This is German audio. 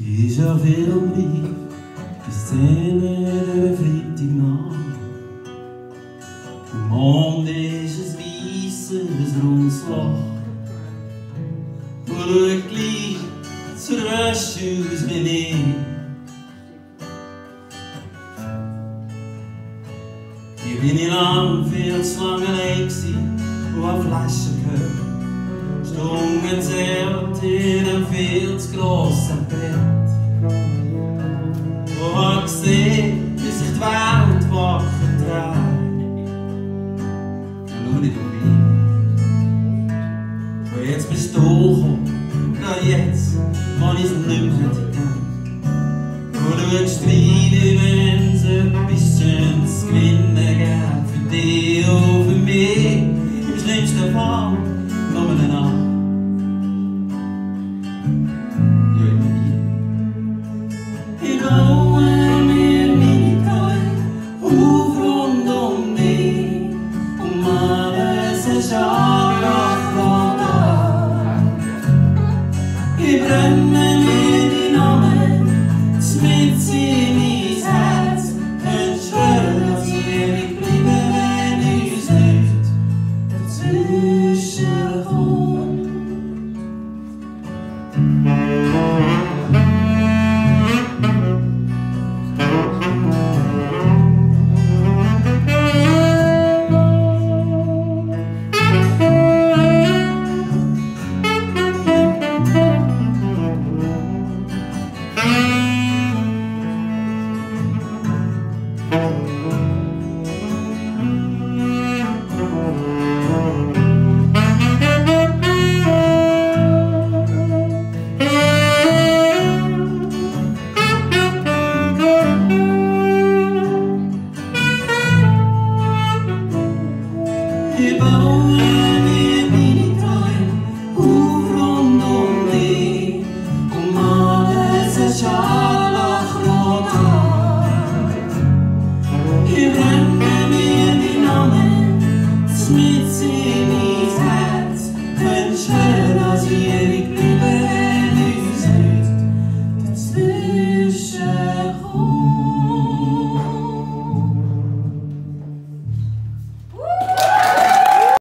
Ist ja viel um Brief, die Szene der Freitagnacht. Im Mond ist ein weisses, rundes Loch. Und schaut gleich so rasch aus wie ich. Hier bin ich lang, viel zu lange allein gewesen und hab Flaschen gehört. Stunden zählt in einem viel zu grossen Bett. Let's bestow hope, not yet, money's limited Under ett stridigt vänster Visstens kvinna gav för det och för mig I slömsta form be.